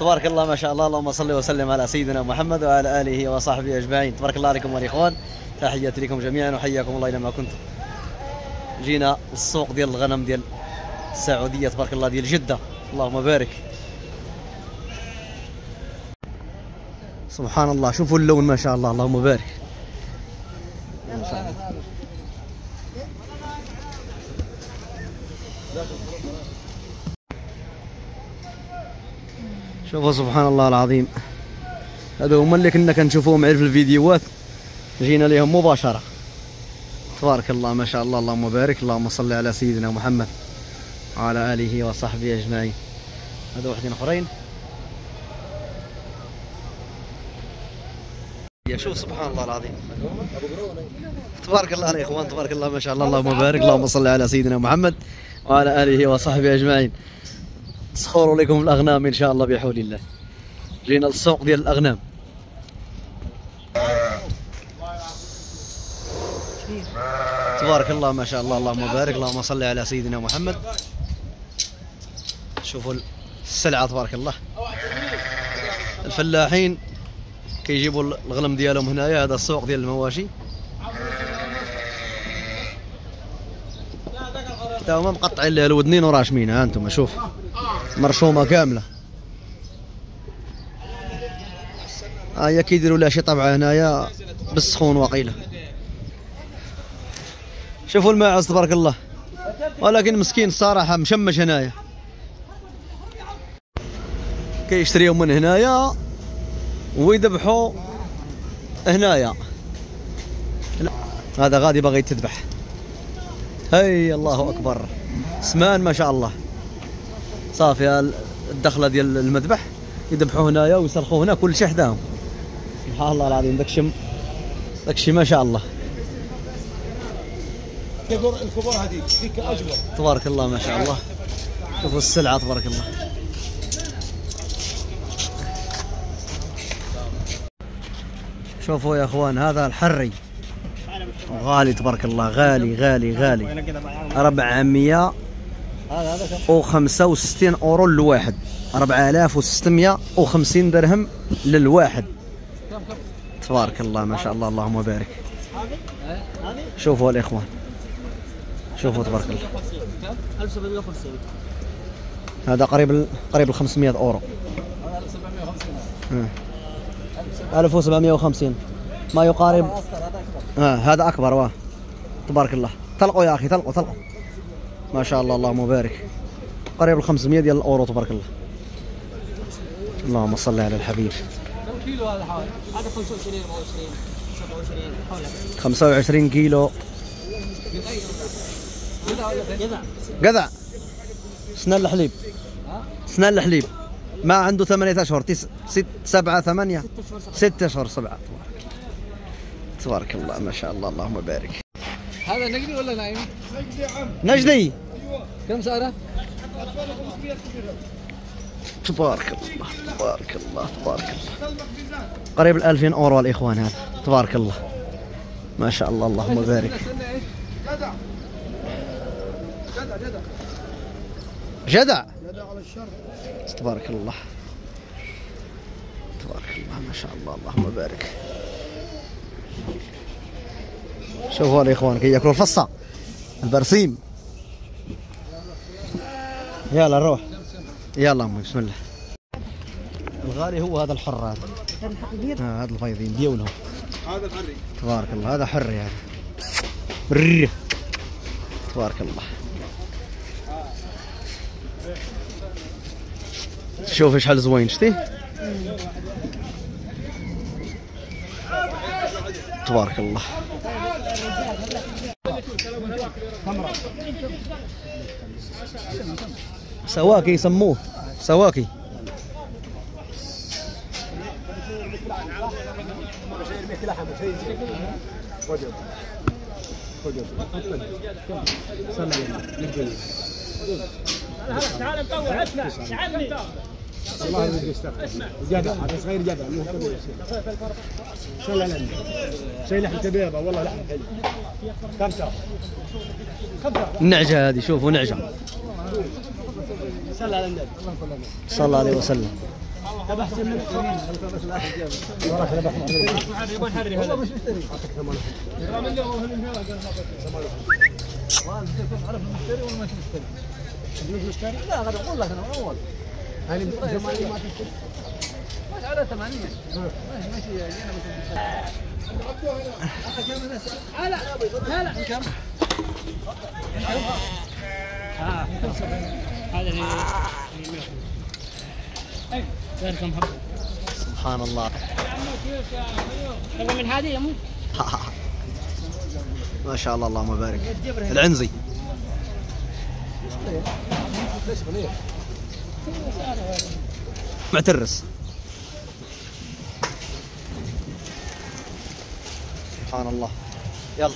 تبارك الله ما شاء الله. اللهم صل وسلم على سيدنا محمد وعلى آله وصحبه أجمعين. تبارك الله عليكم والإخوان. تحياتي لكم جميعا وحياكم الله اينما كنتم. جينا السوق ديال الغنم ديال السعودية تبارك الله ديال جدة. اللهم بارك. سبحان الله. شوفوا اللون ما شاء الله. اللهم بارك. شوفوا سبحان الله العظيم. هذا هما اللي كنا كنشوفوهم غير في الفيديوهات. جينا ليهم مباشرة. تبارك الله ما شاء الله اللهم بارك. اللهم صل على سيدنا محمد وعلى آله وصحبه أجمعين. هذا واحدين أخرين. يا شوف سبحان الله العظيم. تبارك الله على إخوان تبارك الله ما شاء الله اللهم بارك. اللهم صل على سيدنا محمد وعلى آله وصحبه أجمعين. سخور لكم الأغنام إن شاء الله بحول الله. جينا للسوق ديال الأغنام. تبارك الله ما شاء الله اللهم بارك اللهم صل على سيدنا محمد. شوفوا السلعة تبارك الله. الفلاحين كيجيبوا الغنم ديالهم هنايا هذا السوق ديال المواشي. حتى هما مقطعين لها الودنين وراشمينها ها أنتم شوف. مرشومه كاملة. ها هي كيديروا لها شي طبعه هنايا بالسخون وقيلة. شوفوا الماعز تبارك الله. ولكن مسكين الصراحه مشمش هنايا كيشتريهم من هنايا ويذبحوا هنايا هذا غادي باغي تذبح. هي الله أكبر. سمان ما شاء الله. صافي الدخلة ديال المذبح يذبحوا هنايا ويسرخوا هنا كل شيء حداهم. سبحان الله العظيم داك الشيء داك الشيء ما شاء الله. الكبر الكبر هذيك فيك اجمل تبارك الله ما شاء الله. شوفوا السلعة تبارك الله. شوفوا يا أخوان هذا الحري. غالي تبارك الله. غالي غالي غالي. 465 أورو للواحد. 4650 درهم للواحد. تبارك الله ما شاء الله اللهم بارك. شوفوا الإخوان. شوفوا تبارك الله. 1750 هذا قريب قريب ال 500 أورو. 750 آه. 1750 ما يقارب آه هذا أكبر. واه تبارك الله. طلقوا يا أخي طلقوا طلقوا ما شاء الله اللهم بارك قريب ال 500 ديال الأورو تبارك الله. اللهم صل على الحبيب. كم كيلو هذا حوالي؟ هذا 25 24 27 حولك 25 كيلو؟ قذع سنان الحليب. سنان الحليب. ما عنده ثمانية أشهر تس... ست سبعة ثمانية. ست أشهر سبعة. تبارك تبارك الله ما شاء الله اللهم بارك. هذا نقدي ولا نايم؟ نجدي. كم سعره؟ تبارك الله تبارك الله تبارك الله. قريب ال 2000 أورو الإخوان هذا تبارك الله. ما شاء الله اللهم بارك. جدع. جدع على الشر تبارك الله. تبارك الله ما شاء الله اللهم بارك. شوفوا الإخوان كي يأكلوا الفصة. البرسيم. يلا نروح يلا أمي بسم الله. الغالي هو هذا الحر هذا آه هذا البيضين ديولهم هذا الحري. تبارك الله هذا حري هذا بريه تبارك الله. شوف شحال زوين شتي؟ تبارك الله. سواكي يسموه. سواكي. الله يرضي يستفتح جدع هذا صغير جدع مو كبير شو لا لحم شيء لحم بيضة والله لحم حلو النعجة هذه شوفوا نعجة. صلى على النبي صلى الله عليه وسلم من؟ لا أقول لك أنا اول ما تشتري على ثمانية ماشي ماشي أنا هلا هلا كم؟ هذا اللي سبحان الله. تبغى من هذه يا مو؟ ما شاء الله اللهم بارك. العنزي. معترس. سبحان الله. يلا.